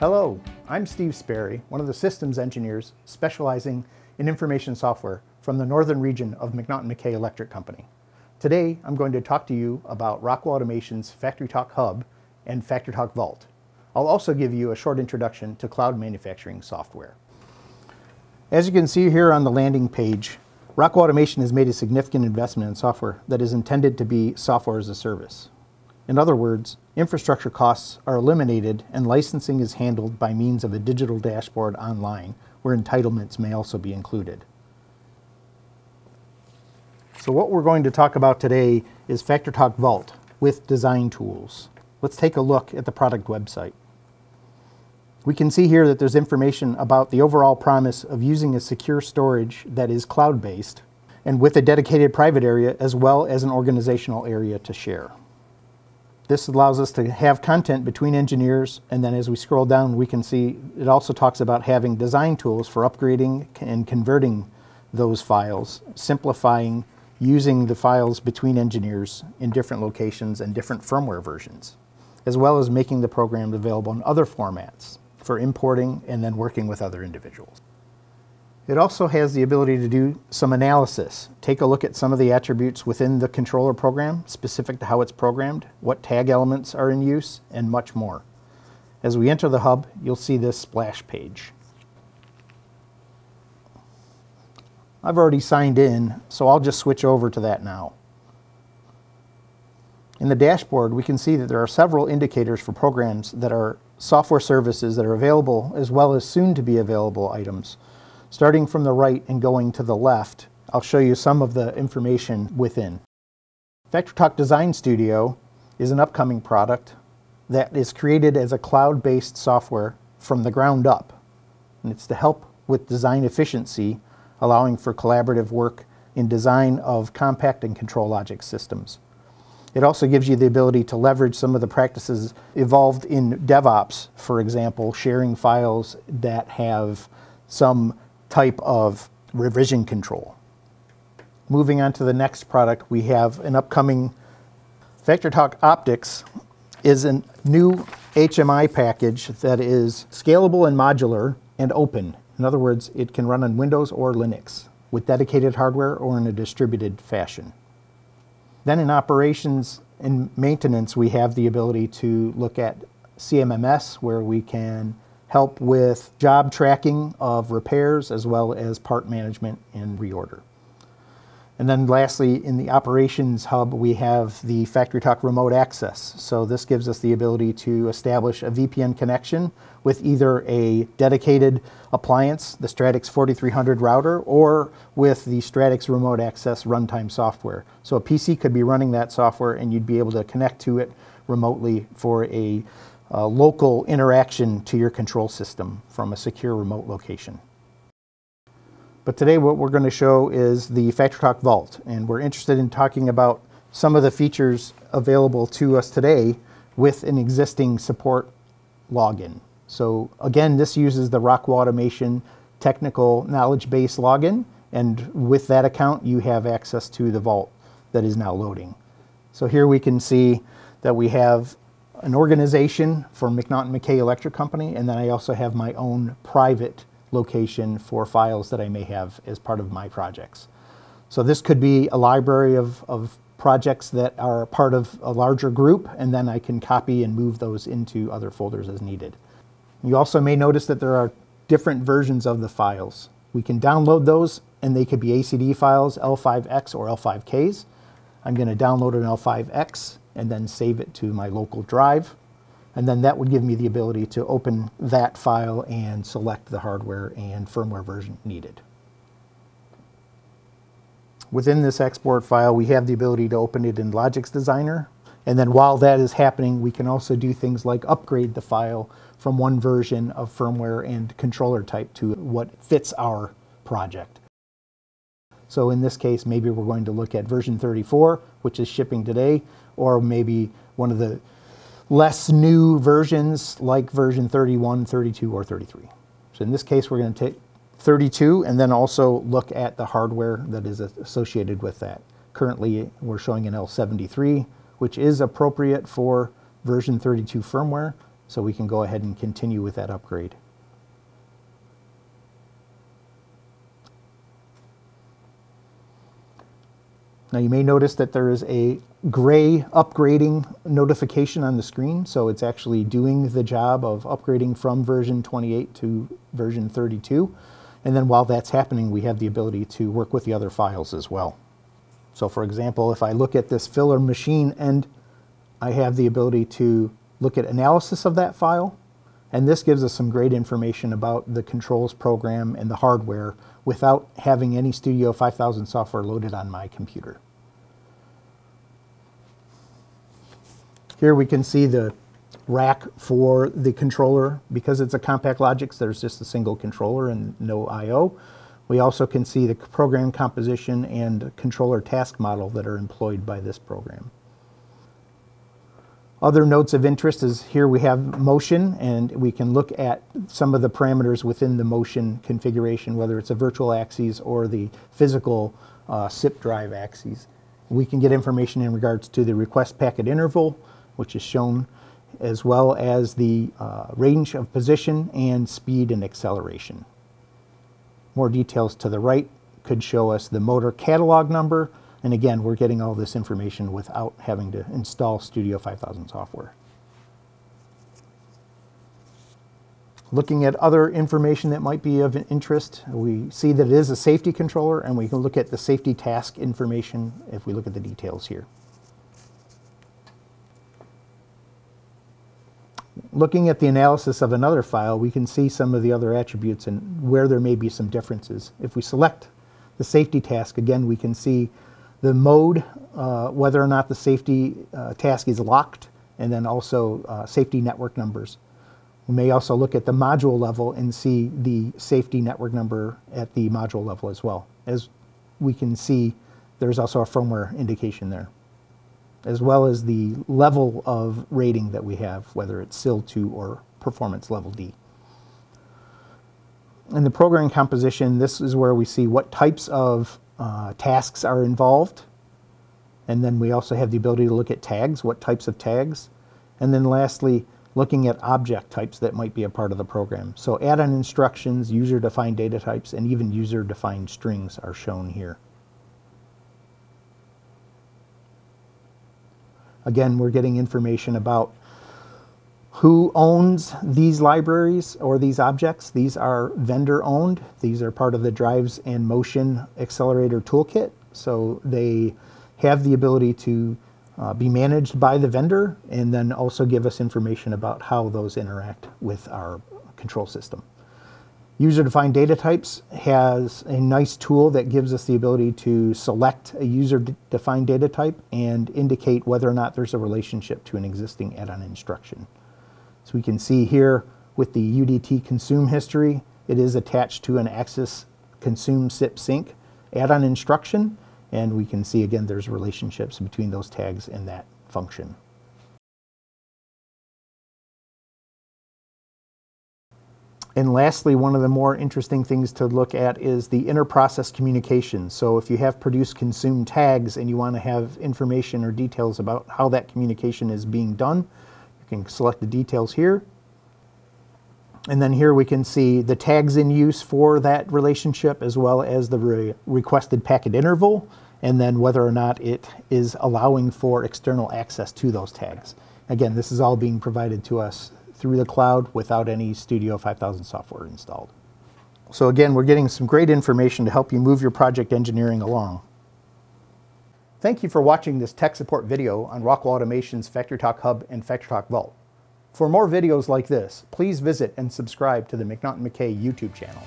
Hello, I'm Steve Sperry, one of the systems engineers specializing in information software from the northern region of McNaughton McKay Electric Company. Today, I'm going to talk to you about Rockwell Automation's FactoryTalk Hub and FactoryTalk Vault. I'll also give you a short introduction to cloud manufacturing software. As you can see here on the landing page, Rockwell Automation has made a significant investment in software that is intended to be software as a service. In other words, infrastructure costs are eliminated and licensing is handled by means of a digital dashboard online where entitlements may also be included. So what we're going to talk about today is FactoryTalk Vault with design tools. Let's take a look at the product website. We can see here that there's information about the overall promise of using a secure storage that is cloud-based and with a dedicated private area as well as an organizational area to share. This allows us to have content between engineers, and then as we scroll down, we can see it also talks about having design tools for upgrading and converting those files, simplifying using the files between engineers in different locations and different firmware versions, as well as making the program available in other formats for importing and then working with other individuals. It also has the ability to do some analysis. Take a look at some of the attributes within the controller program, specific to how it's programmed, what tag elements are in use, and much more. As we enter the hub, you'll see this splash page. I've already signed in, so I'll just switch over to that now. In the dashboard, we can see that there are several indicators for programs that are software services that are available as well as soon to be available items. Starting from the right and going to the left, I'll show you some of the information within. FactoryTalk Design Studio is an upcoming product that is created as a cloud-based software from the ground up. And it's to help with design efficiency, allowing for collaborative work in design of compact and ControlLogix systems. It also gives you the ability to leverage some of the practices evolved in DevOps, for example, sharing files that have some type of revision control. Moving on to the next product, we have an upcoming FactoryTalk Optix is a new HMI package that is scalable and modular and open. In other words, it can run on Windows or Linux with dedicated hardware or in a distributed fashion. Then in operations and maintenance, we have the ability to look at CMMS where we can help with job tracking of repairs as well as part management and reorder. And then lastly, in the operations hub, we have the FactoryTalk remote access. So this gives us the ability to establish a VPN connection with either a dedicated appliance, the Stratix 4300 router, or with the Stratix remote access runtime software. So a PC could be running that software and you'd be able to connect to it remotely for a uh, local interaction to your control system from a secure remote location. But today what we're going to show is the FactoryTalk Vault, and we're interested in talking about some of the features available to us today with an existing support login. So again, this uses the Rockwell Automation technical knowledge base login, and with that account, you have access to the Vault that is now loading. So here we can see that we have an organization for McNaughton McKay Electric Company, and then I also have my own private location for files that I may have as part of my projects. So this could be a library of, of projects that are part of a larger group, and then I can copy and move those into other folders as needed. You also may notice that there are different versions of the files. We can download those, and they could be ACD files, L5X or L5Ks. I'm going to download an L5X and then save it to my local drive. And then that would give me the ability to open that file and select the hardware and firmware version needed. Within this export file, we have the ability to open it in Logix Designer. And then while that is happening, we can also do things like upgrade the file from one version of firmware and controller type to what fits our project. So in this case, maybe we're going to look at version 34, which is shipping today, or maybe one of the less new versions like version 31, 32, or 33. So in this case, we're going to take 32 and then also look at the hardware that is associated with that. Currently, we're showing an L73, which is appropriate for version 32 firmware, So we can go ahead and continue with that upgrade. Now you may notice that there is a gray upgrading notification on the screen, so it's actually doing the job of upgrading from version 28 to version 32. And then while that's happening, we have the ability to work with the other files as well. So for example, if I look at this filler machine and I have the ability to look at analysis of that file, and this gives us some great information about the controls program and the hardware without having any Studio 5000 software loaded on my computer. Here we can see the rack for the controller. Because it's a CompactLogix, there's just a single controller and no I.O. We also can see the program composition and controller task model that are employed by this program. Other notes of interest is here we have motion and we can look at some of the parameters within the motion configuration, whether it's a virtual axis or the physical uh, CIP drive axes. We can get information in regards to the request packet interval, which is shown, as well as the uh, range of position and speed and acceleration. More details to the right could show us the motor catalog number, and again, we're getting all this information without having to install Studio 5000 software. Looking at other information that might be of interest, we see that it is a safety controller and we can look at the safety task information if we look at the details here. Looking at the analysis of another file, we can see some of the other attributes and where there may be some differences. If we select the safety task, again, we can see the mode, uh, whether or not the safety uh, task is locked, and then also uh, safety network numbers. We may also look at the module level and see the safety network number at the module level as well. As we can see, there's also a firmware indication there, as well as the level of rating that we have, whether it's SIL 2 or performance level D. In the program composition, this is where we see what types of uh, tasks are involved. And then we also have the ability to look at tags, what types of tags. And then lastly, looking at object types that might be a part of the program. So add-on instructions, user-defined data types, and even user-defined strings are shown here. Again, we're getting information about who owns these libraries or these objects? These are vendor owned. These are part of the Drives and Motion Accelerator Toolkit. So they have the ability to uh, be managed by the vendor and then also give us information about how those interact with our control system. User-defined data types has a nice tool that gives us the ability to select a user-defined data type and indicate whether or not there's a relationship to an existing add-on instruction. So we can see here with the UDT consume history, it is attached to an Axis consume CIP sync add-on instruction, and we can see again there's relationships between those tags and that function. And lastly, one of the more interesting things to look at is the inter-process communication. So if you have produce consume tags and you want to have information or details about how that communication is being done, can select the details here. And then here we can see the tags in use for that relationship as well as the re requested packet interval and then whether or not it is allowing for external access to those tags. Again, this is all being provided to us through the cloud without any Studio 5000 software installed. So again, we're getting some great information to help you move your project engineering along. Thank you for watching this tech support video on Rockwell Automation's FactoryTalk Hub and FactoryTalk Vault. For more videos like this, please visit and subscribe to the McNaughton McKay YouTube channel.